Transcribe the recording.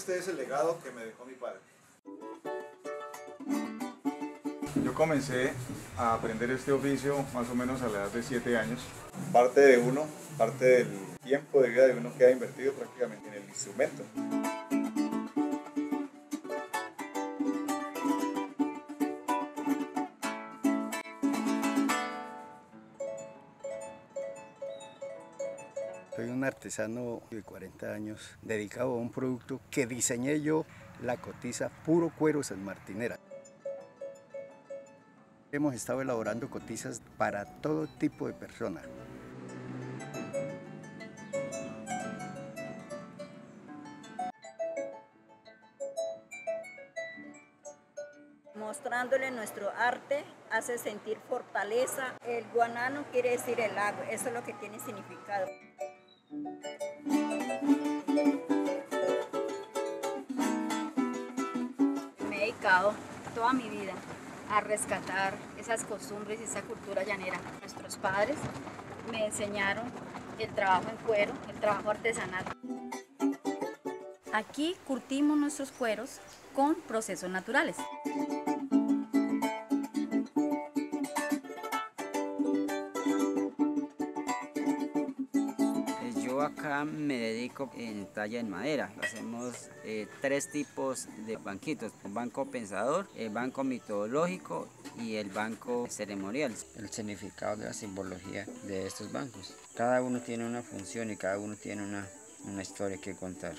este es el legado que me dejó mi padre. Yo comencé a aprender este oficio más o menos a la edad de 7 años. Parte de uno, parte del tiempo de vida de uno queda invertido prácticamente en el instrumento. Soy un artesano de 40 años dedicado a un producto que diseñé yo, la cotiza Puro Cuero San Martinera. Hemos estado elaborando cotizas para todo tipo de personas. Mostrándole nuestro arte hace sentir fortaleza. El guanano quiere decir el lago, eso es lo que tiene significado. Me he dedicado toda mi vida a rescatar esas costumbres y esa cultura llanera. Nuestros padres me enseñaron el trabajo en cuero, el trabajo artesanal. Aquí curtimos nuestros cueros con procesos naturales. Yo acá me dedico en talla en madera. Hacemos eh, tres tipos de banquitos. El banco pensador, el banco mitológico y el banco ceremonial. El significado de la simbología de estos bancos. Cada uno tiene una función y cada uno tiene una, una historia que contar.